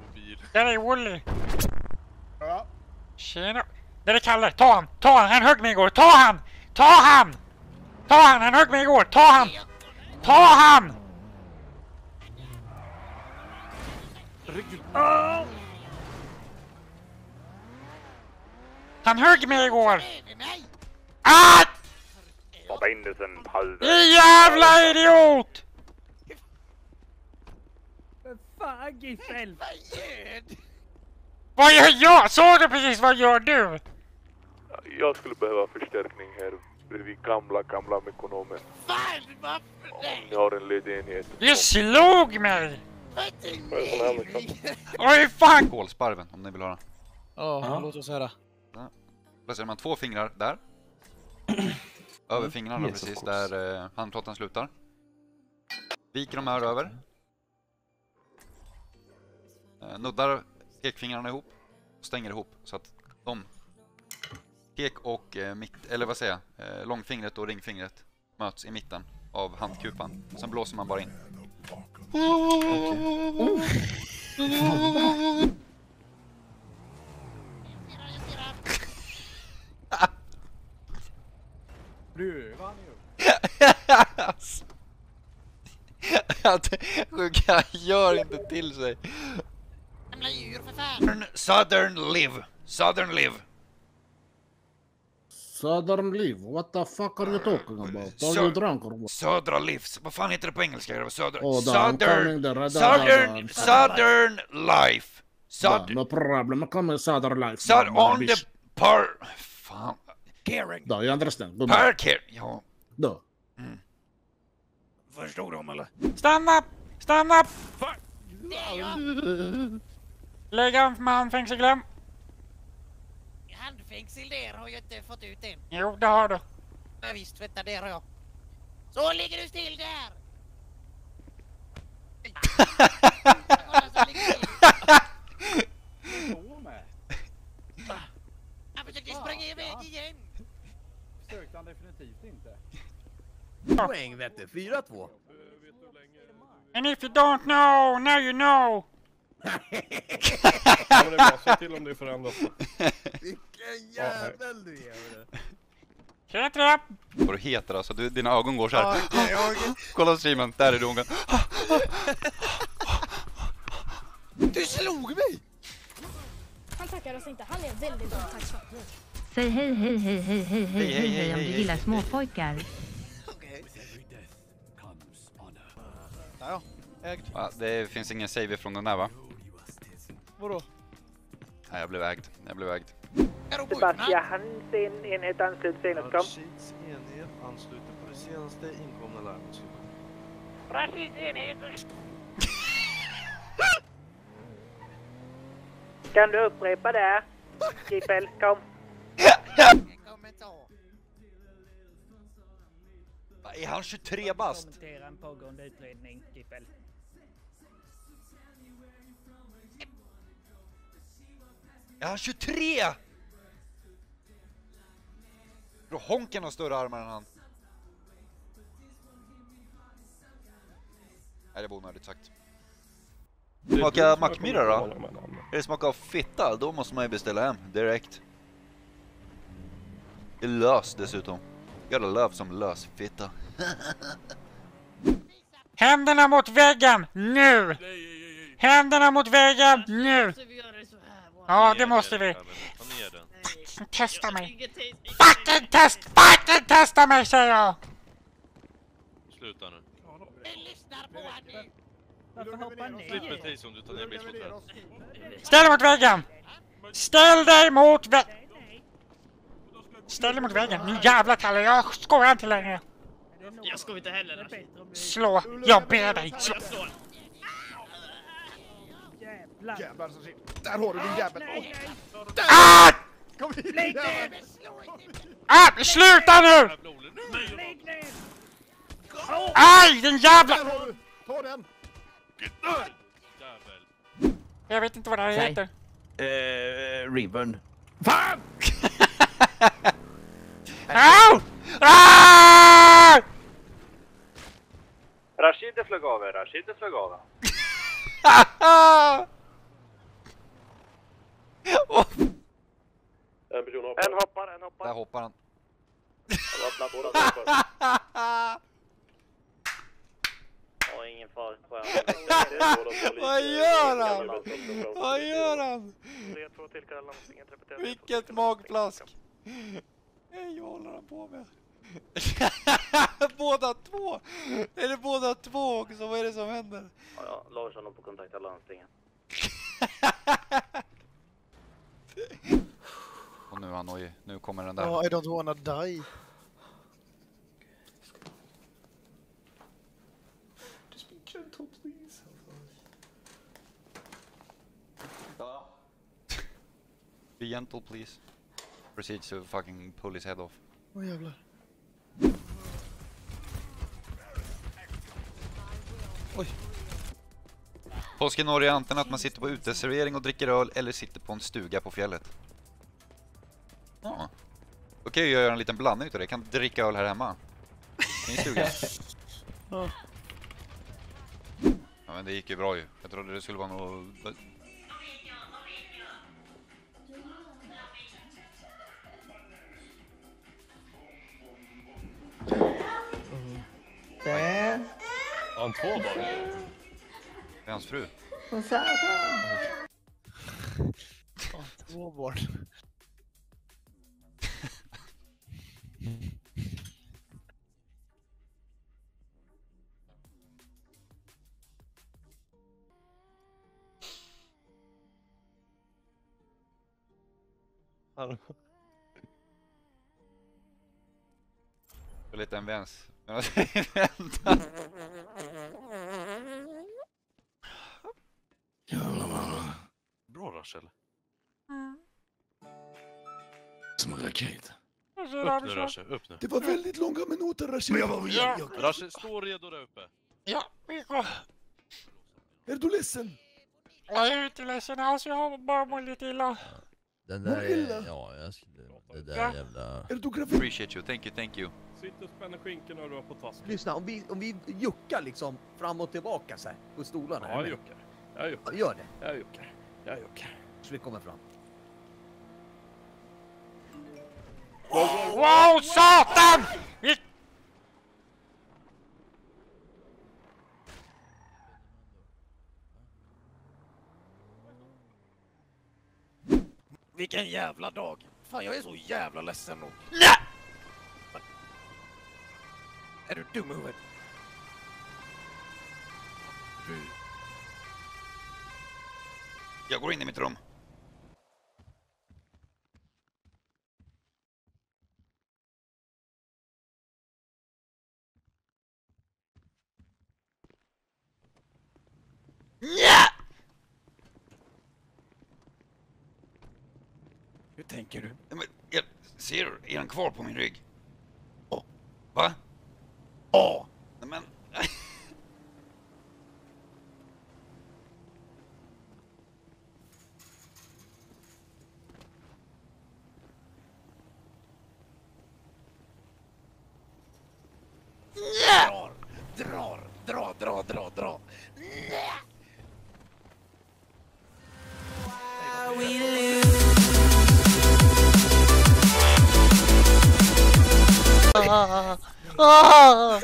mobil. Där är Wally. Ja. Tjena. Där är Kalle. Ta han. Ta han. Han högg mig igår. Ta han. Ta han. Ta han. Han högg mig igår. Ta han. Ta han. Han högg mig igår. Ah! Förbindelsen jävla idiot! Fan Giffel! Vad gör jag? Såg du precis vad gör du? Jag skulle behöva förstärkning här bredvid gamla, gamla Mekonomen. Om ni har en ledig enhet. Du slog mig! Oj fan! Kolsparven om ni vill höra. Ja, låt oss höra. Placerar man två fingrar där. Över fingrarna Yes, precis där eh, handflatan slutar. Viker de här över. Eh, nuddar pekfingrarna ihop. Och stänger ihop så att de pek och eh, mitt, eller vad säger jag, eh, långfingret och ringfingret möts i mitten av handkupan. Sen blåser man bara in. Pröva nu. Att sjuka gör inte till sig. Southern, Southern live. Southern live. Southern Live, what the fuck are you talking about? Are Sir- you drunk or what? Södra livs. Vad fan heter det på engelska? Södra... Oh, Southern... there, Southern... Southern life. Yeah, Southern... no problem, I'm coming Southern Life. South man, on the bitch. par... Fan. Da, you understand? Good Parker... Ja. Da. Förstod de eller? Stanna! Stanna! Lägg han med handfängselkläm. Handfängsel där har jag inte fått ut än. Jo, det har du. Ja, visst, vänta, där har jag. Så ligger du still där! Han försökte springa iväg igen. Sökte han definitivt inte. Poäng vet du, 4-2. And if you don't know, now you know. Ja, det är bra, till om det förändras. Vilken jävel du är. Tre, tre. Vad du heter alltså. Du, dina ögon går så här. Okej, okej. Kolla streamen. Där är du hon. Du slog mig! Han tackar oss inte. Han är väldigt omtacksam. Säg hej, hej, hej, hej, hej, hej, Hej, hej, om du gillar småpojkar. Okej. Ja, ja. Ja, det finns ingen save från den där va? Vadå? Nej, jag blev ägd. Jag blev ägd. Sebastian, enhet anslut senast kom. Rashids enhet ansluter på det senaste inkomna larmet. Rashids enhet. Kan du upprepa det? Giffel, kom. Är han 23 bast? Kommentera en pågående utredning, Giffel. Är han 23? Bro, Honken har större armar än han. Nej, det var onödigt sagt. Smaka mackmyra då? Är det smak av fitta, då måste man ju beställa hem direkt. Det är lös dessutom. Gotta love som lös fitta. Händerna mot väggen, nu! Händerna mot väggen, nu! Ja, det måste vi. Testa mig. Fucking test! Fucking testa mig säger jag! Sluta nu. Vi lyssnar på han nu. Varför hoppar Slut ni? med Tis om du tar ner bilsporten. Ställ dig mot väggen! Ställ dig mot väggen! Ställ dig mot väggen. Nu jävlar Kalle, jag skojar inte längre. Jag skojar inte heller. Slå. Jag ber dig. Slå. Jävlar. Jävlar så shit. Där har du din jävel. Ah! Kom hit Lägg jävel. ner! Ah! Sluta nu! Lägg ner! Aj, din jävla... Där har du. Ta den. Jävel. Jag vet inte vad det här Nej. heter. Eh, Ribbon. Au! Ah! Rashid flög av er, Rashid flög av. En hoppar. En hoppar, en hoppar. Där hoppar han. Alla öppna båda dörrar. Ja, ingen fara. Vad gör han? Vad gör han? Vilket magplask! Hej, vad håller han på med? båda två! Är det båda två också? Vad är det som händer? Ja, ja, Larsson på kontakta landstinget. Nu oj, nu kommer den där. Oh, I don't wanna die. Just be gentle please. Be gentle please. Proceeds to fucking pull his head off. Åh jävlar. Påsk i Norge är antingen att man sitter på uteservering och dricker öl eller sitter på en stuga på fjället. Ja. Då kan jag göra en liten blandning utav det. Jag kan dricka öl här hemma. Min stuga. Ja. Ja men det gick ju bra ju. Jag trodde det skulle vara något... Har han två barn? Det är hans fru. Två barn. Han... Och lite en väns. Bra Rachel. Som en raket. Upp nu Rachel, upp nu. Det var väldigt långa minuter Rashid. Ja, Rachel, stå redo där uppe. ja, Mikko. Är du ledsen? Jag är inte ledsen alls, jag har bara mått lite illa. Den där illa. är... Ja, jag skulle... Det där Ja. jävla... Är du gravid? Appreciate you, thank you, thank you. Sitt och spänner skinkorna och rör på tasken. Lyssna, om vi, om vi juckar liksom fram och tillbaka så här på stolarna. Ja, jag juckar. Jag juckar. Gör det, Jag juckar. Jag juckar. så vi kommer fram. Wow, satan! Vi... Vilken jävla dag! Fan, jag är så jävla ledsen nog. Nej! Är du dum i huvudet? Jag går in i mitt rum. Hur tänker du? Men, jag ser du? Är han kvar på min rygg? Va? Åh! Nej, men... Drar, drar, drar, drar. Ah, ah.